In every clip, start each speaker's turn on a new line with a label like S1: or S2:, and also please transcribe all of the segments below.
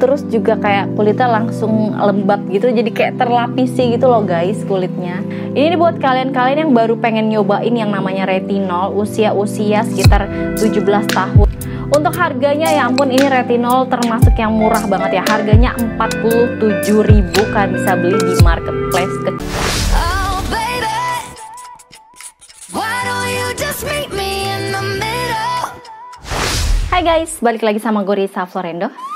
S1: terus juga kayak kulitnya langsung lembab gitu jadi kayak terlapisi gitu loh guys kulitnya. Ini buat kalian-kalian yang baru pengen nyobain yang namanya retinol usia-usia sekitar 17 tahun. Untuk harganya ya ampun ini retinol termasuk yang murah banget ya. Harganya 47.000 kan bisa beli di marketplace kecil
S2: Oh?
S1: Hai guys, balik lagi sama gue Risa Florendo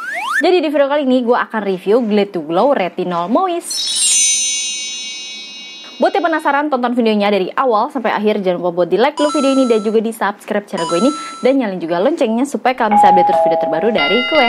S1: Jadi di video kali ini gue akan review Glade to Glow Retinol Moist. Buat yang penasaran tonton videonya dari awal sampai akhir. Jangan lupa buat di like dulu video ini dan juga di subscribe channel gue ini. Dan nyalain juga loncengnya supaya kalian bisa update terus video terbaru dari gue.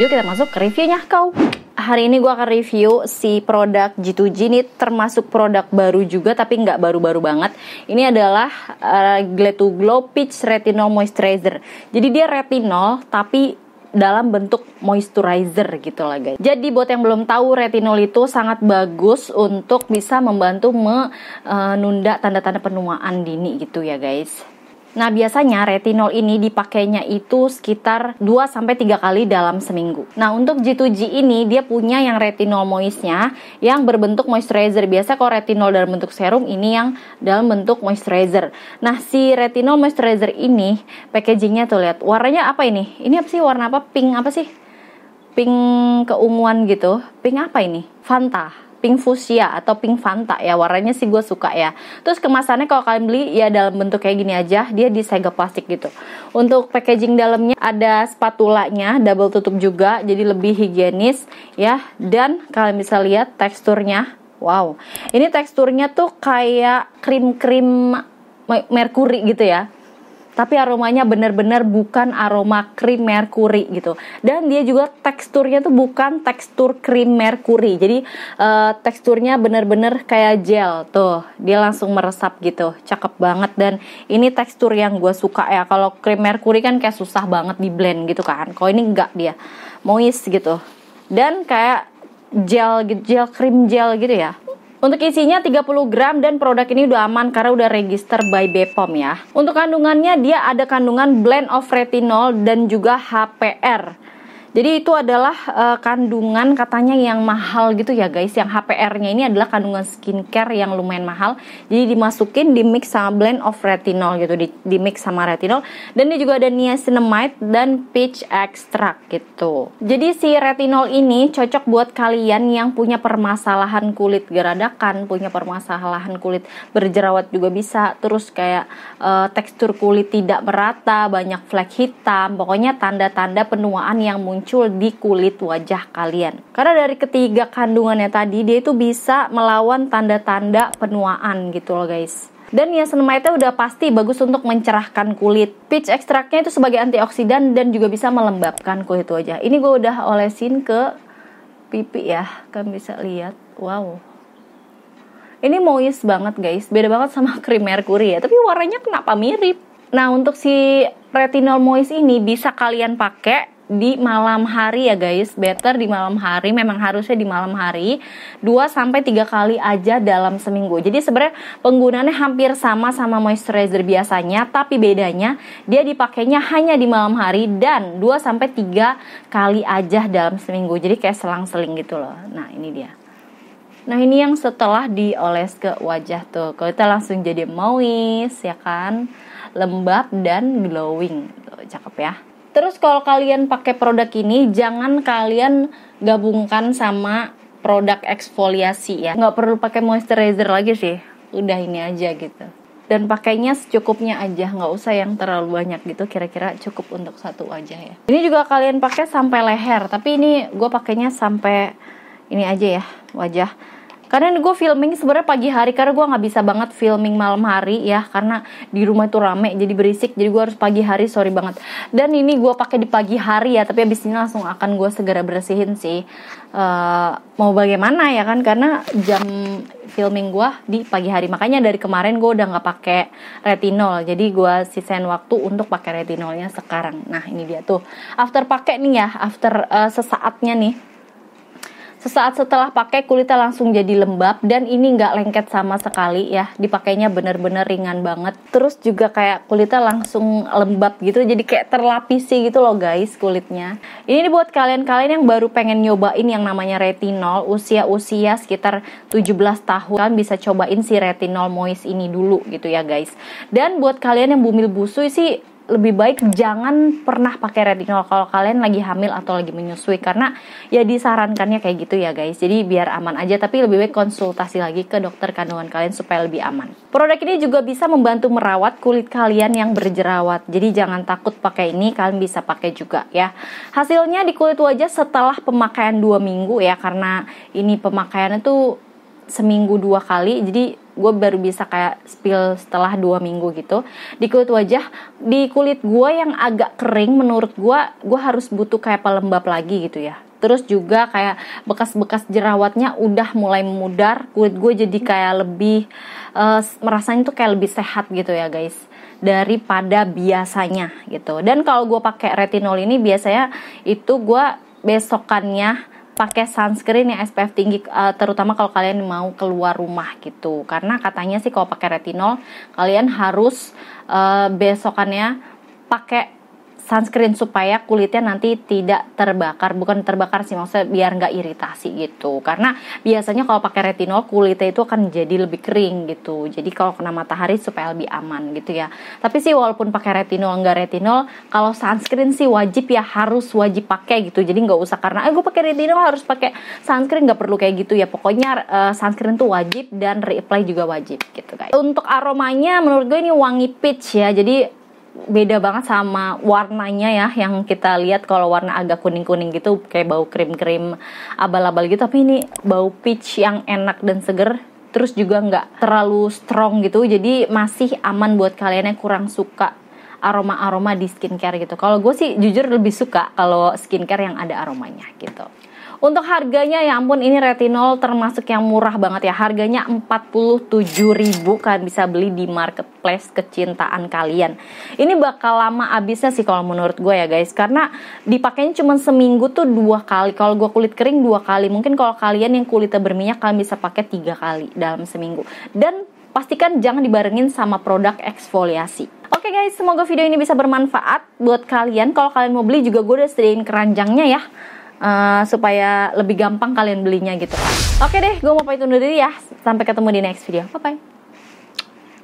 S1: Yuk kita masuk ke reviewnya kau. Hari ini gue akan review si produk G2G ini. Termasuk produk baru juga tapi nggak baru-baru banget. Ini adalah uh, Glade to Glow Peach Retinol Moisturizer. Jadi dia retinol tapi dalam bentuk moisturizer gitu lah guys. Jadi buat yang belum tahu retinol itu sangat bagus untuk bisa membantu menunda tanda-tanda penuaan dini gitu ya guys. Nah, biasanya retinol ini dipakainya itu sekitar 2 sampai 3 kali dalam seminggu. Nah, untuk G2G ini dia punya yang retinol moistnya yang berbentuk moisturizer. Biasa kalau retinol dalam bentuk serum ini yang dalam bentuk moisturizer. Nah, si retinol moisturizer ini packagingnya tuh lihat. Warnanya apa ini? Ini apa sih warna apa? Pink apa sih? Pink keunguan gitu. Pink apa ini? Fanta pink fuchsia atau pink Fanta ya warnanya sih gue suka ya. Terus kemasannya kalau kalian beli ya dalam bentuk kayak gini aja dia di segel plastik gitu. Untuk packaging dalamnya ada spatulanya double tutup juga jadi lebih higienis ya. Dan kalian bisa lihat teksturnya wow. Ini teksturnya tuh kayak krim-krim merkuri gitu ya tapi aromanya benar-benar bukan aroma krim merkuri gitu. Dan dia juga teksturnya tuh bukan tekstur krim merkuri. Jadi uh, teksturnya benar-benar kayak gel. Tuh dia langsung meresap gitu. Cakep banget. Dan ini tekstur yang gue suka ya. Kalau krim merkuri kan kayak susah banget di blend gitu kan. Kalau ini enggak dia. Moist gitu. Dan kayak gel gel krim gel gitu ya untuk isinya 30 gram dan produk ini udah aman karena udah register by BPOM ya. Untuk kandungannya dia ada kandungan blend of retinol dan juga HPR. Jadi itu adalah uh, kandungan katanya yang mahal gitu ya guys. Yang HPR-nya ini adalah kandungan skincare yang lumayan mahal. Jadi dimasukin di mix sama blend of retinol gitu, di, di mix sama retinol. Dan dia juga ada niacinamide dan peach extract gitu. Jadi si retinol ini cocok buat kalian yang punya permasalahan kulit geradakan, punya permasalahan kulit berjerawat juga bisa. Terus kayak uh, tekstur kulit tidak merata, banyak flek hitam, pokoknya tanda-tanda penuaan yang muncul muncul di kulit wajah kalian. Karena dari ketiga kandungannya tadi dia itu bisa melawan tanda-tanda penuaan gitu loh guys. Dan niacinamide udah pasti bagus untuk mencerahkan kulit. Peach ekstraknya itu sebagai antioksidan dan juga bisa melembabkan kulit wajah. Ini gue udah olesin ke pipi ya, kan bisa lihat. Wow. Ini moist banget guys, beda banget sama krim merkuri ya. Tapi warnanya kenapa mirip? Nah untuk si retinol moist ini bisa kalian pakai di malam hari ya guys. Better di malam hari memang harusnya di malam hari 2 sampai 3 kali aja dalam seminggu. Jadi sebenarnya penggunaannya hampir sama sama moisturizer biasanya tapi bedanya dia dipakainya hanya di malam hari dan 2 sampai 3 kali aja dalam seminggu. Jadi kayak selang-seling gitu loh. Nah ini dia. Nah ini yang setelah dioles ke wajah tuh. Kalau kita langsung jadi moist ya kan? Lembab dan glowing. Tuh, Cakep ya Terus kalau kalian pakai produk ini jangan kalian gabungkan sama produk eksfoliasi ya. Nggak perlu pakai moisturizer lagi sih. Udah ini aja gitu. Dan pakainya secukupnya aja, nggak usah yang terlalu banyak gitu. Kira-kira cukup untuk satu aja ya. Ini juga kalian pakai sampai leher, tapi ini gue pakainya sampai ini aja ya wajah karena gue filming sebenarnya pagi hari karena gue nggak bisa banget filming malam hari ya. Karena di rumah itu rame jadi berisik jadi gue harus pagi hari sorry banget. Dan ini gue pakai di pagi hari ya. Tapi abis ini langsung akan gue segera bersihin sih. Uh, mau bagaimana ya kan? Karena jam filming gue di pagi hari. Makanya dari kemarin gue udah nggak pakai retinol. Jadi gue sisain waktu untuk pakai retinolnya sekarang. Nah ini dia tuh. After pakai nih ya. After uh, sesaatnya nih sesaat setelah pakai kulitnya langsung jadi lembab dan ini nggak lengket sama sekali ya. Dipakainya bener-bener ringan banget. Terus juga kayak kulitnya langsung lembab gitu jadi kayak terlapisi gitu loh guys kulitnya. Ini buat kalian-kalian yang baru pengen nyobain yang namanya retinol usia-usia sekitar 17 tahun kalian bisa cobain si retinol moist ini dulu gitu ya guys. Dan buat kalian yang bumil busui sih lebih baik jangan pernah pakai retinol kalau kalian lagi hamil atau lagi menyusui. Karena ya disarankannya kayak gitu ya guys. Jadi biar aman aja tapi lebih baik konsultasi lagi ke dokter kandungan kalian supaya lebih aman. Produk ini juga bisa membantu merawat kulit kalian yang berjerawat. Jadi jangan takut pakai ini kalian bisa pakai juga ya. Hasilnya di kulit wajah setelah pemakaian dua minggu ya. Karena ini pemakaiannya tuh seminggu dua kali jadi gue baru bisa kayak spill setelah dua minggu gitu di kulit wajah di kulit gue yang agak kering menurut gue gue harus butuh kayak pelembab lagi gitu ya. Terus juga kayak bekas-bekas jerawatnya udah mulai memudar kulit gue jadi kayak lebih uh, merasanya tuh kayak lebih sehat gitu ya guys daripada biasanya gitu. Dan kalau gue pakai retinol ini biasanya itu gue besokannya pakai sunscreen yang SPF tinggi uh, terutama kalau kalian mau keluar rumah gitu. Karena katanya sih kalau pakai retinol kalian harus uh, besokannya pakai sunscreen supaya kulitnya nanti tidak terbakar. Bukan terbakar sih maksudnya biar nggak iritasi gitu. Karena biasanya kalau pakai retinol kulitnya itu akan jadi lebih kering gitu. Jadi kalau kena matahari supaya lebih aman gitu ya. Tapi sih walaupun pakai retinol nggak retinol kalau sunscreen sih wajib ya harus wajib pakai gitu. Jadi nggak usah karena eh gue pakai retinol harus pakai sunscreen. Nggak perlu kayak gitu ya. Pokoknya uh, sunscreen tuh wajib dan reapply juga wajib gitu guys. Untuk aromanya menurut gue ini wangi peach ya. Jadi beda banget sama warnanya ya yang kita lihat kalau warna agak kuning-kuning gitu kayak bau krim-krim abal-abal gitu. Tapi ini bau peach yang enak dan seger terus juga nggak terlalu strong gitu. Jadi masih aman buat kalian yang kurang suka aroma-aroma di skincare gitu. Kalau gue sih jujur lebih suka kalau skincare yang ada aromanya gitu untuk harganya ya ampun ini retinol termasuk yang murah banget ya. Harganya 47.000 kalian bisa beli di marketplace kecintaan kalian. Ini bakal lama habisnya sih kalau menurut gue ya guys karena dipakainya cuma seminggu tuh dua kali. Kalau gue kulit kering dua kali. Mungkin kalau kalian yang kulitnya berminyak kalian bisa pakai tiga kali dalam seminggu. Dan pastikan jangan dibarengin sama produk eksfoliasi. Oke okay guys, semoga video ini bisa bermanfaat buat kalian. Kalau kalian mau beli juga gue udah sediain keranjangnya ya uh, supaya lebih gampang kalian belinya gitu. Oke deh, gue mau pamit undur diri ya. Sampai ketemu di next video. Bye bye.